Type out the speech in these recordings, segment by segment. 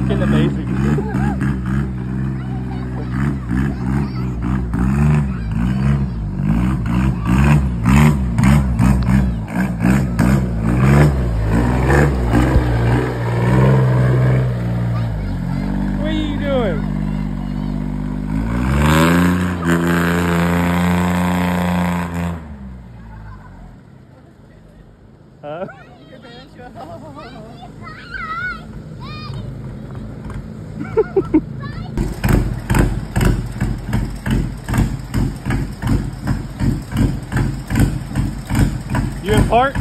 fucking amazing. what are you doing? Huh? You in park?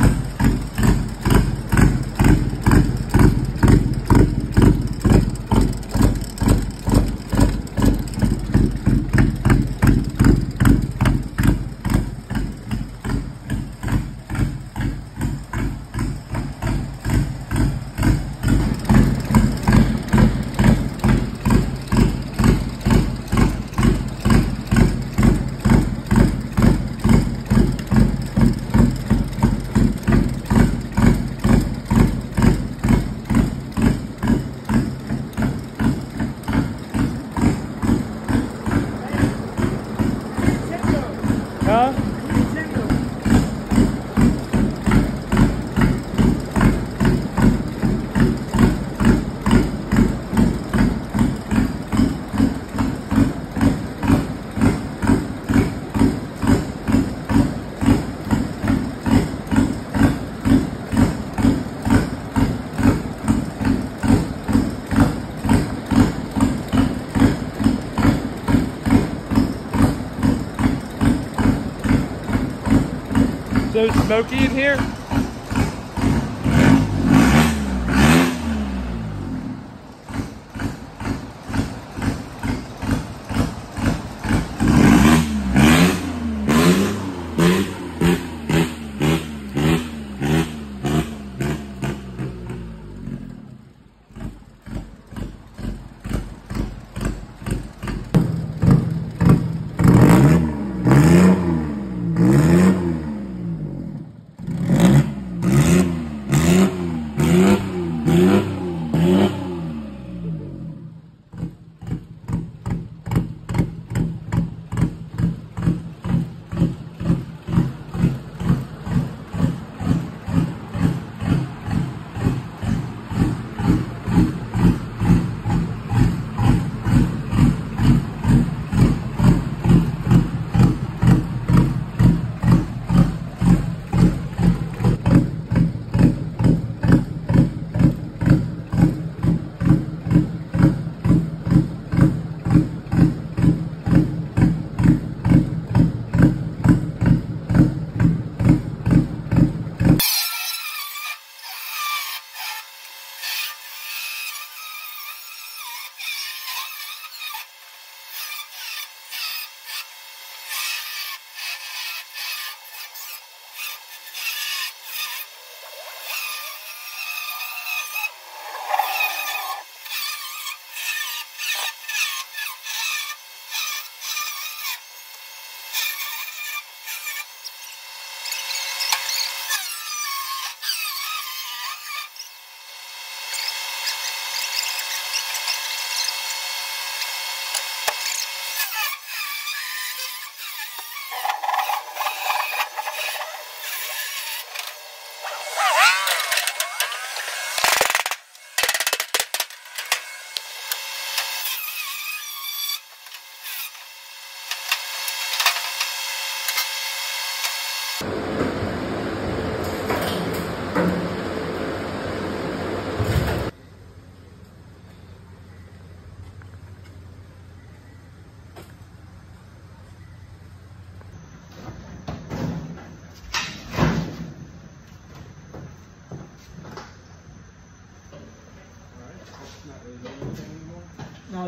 Huh? So smoky in here?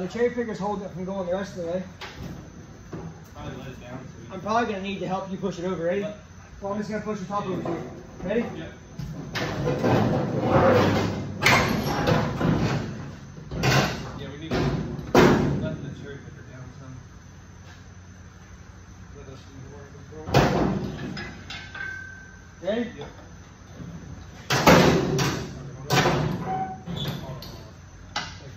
The cherry picker's holding it from going the rest of the way. Probably let it down. so I'm probably gonna need to help you push it over. Ready? Well, I'm just gonna push the top over to you. Ready? Yep. Yeah, we need to let the cherry picker down some. Let us do the work control. Ready? Yep. Take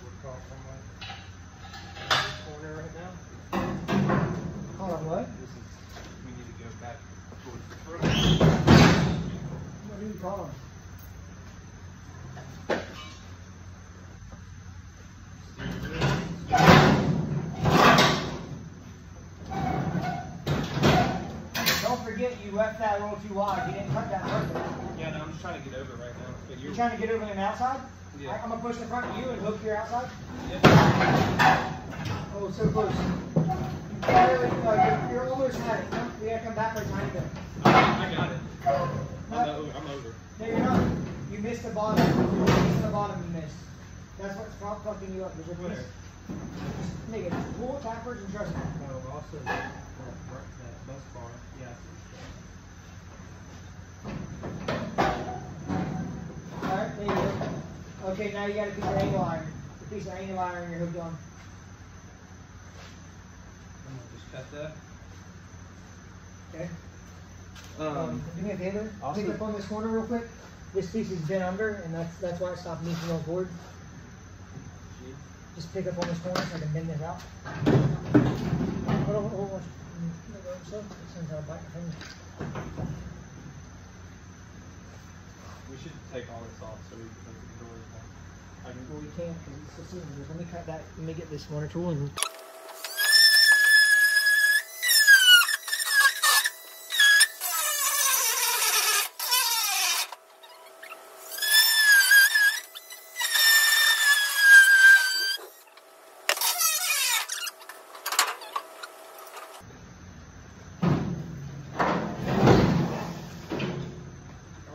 problem. Don't forget you left that a little too wide. You didn't cut that perfect. Yeah, no, I'm just trying to get over right now. But You're you're, trying to get over on the outside? Yeah. I, am gonna push the front of you and hook your outside. yeah. Oh, so close. You barely, uh, you're, you're almost at it. Come- We gotta come back a tiny bit. I got it. I'm, No, over, I'm over. no, you're not. You missed the bottom. You're missing the bottom. You missed. That's what's fu- fucking you up. Is your? Just make it. Pull it backwards and trust me. No, also that, that bus bar. Yeah. All right, there you go. Okay, now you got a piece of angle iron. A piece of angle iron you're hooked on. I'm gonna just cut that. Okay. Um, Um, do me a favor. also- Pick up on this corner real quick. This piece has been under, and that's that's why it stopped me from on board. Just pick up on this corner so I can bend this out. We should take all this off so we can open the doors. Well, we can't because it's the cylinders. Let me cut that. Let me get this monitor and.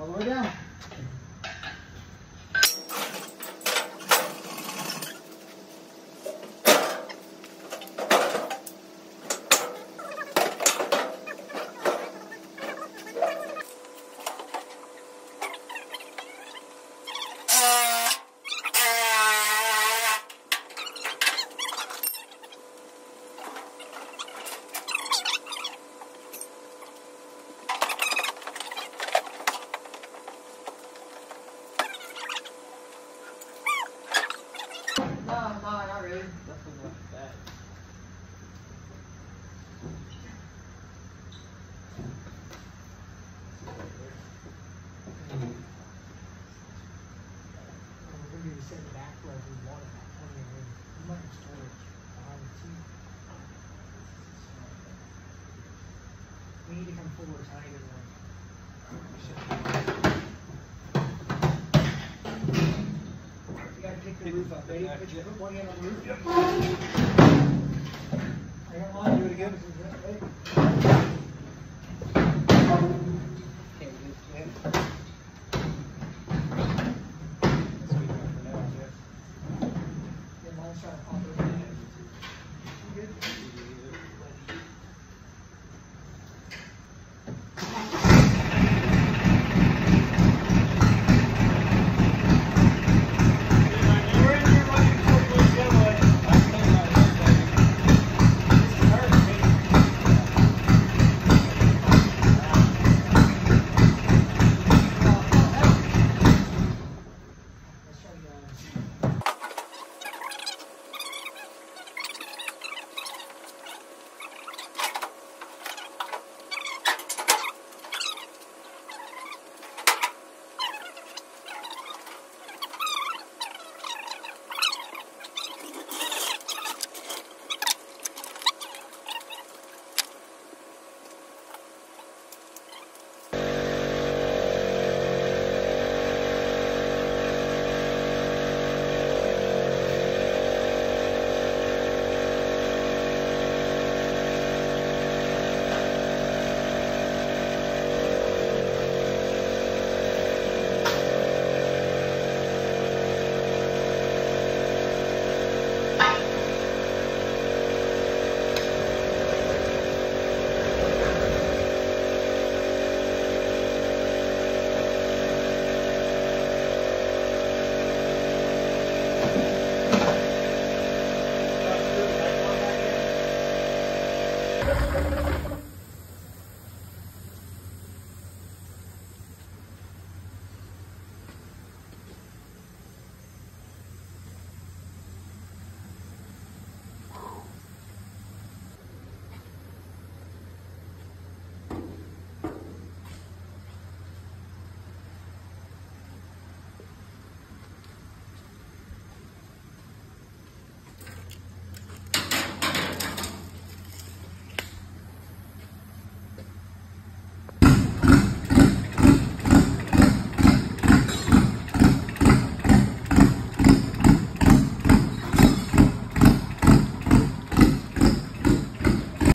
All the way down. No, no, not really. nothing like that. We're gonna be sitting back where we want it, back on your room. You might have storage behind the seat. We need to come forward a tiny bit more. You gotta pick the roof up, ready? Put your, one hand on the roof. I got mine, do it again. Ready?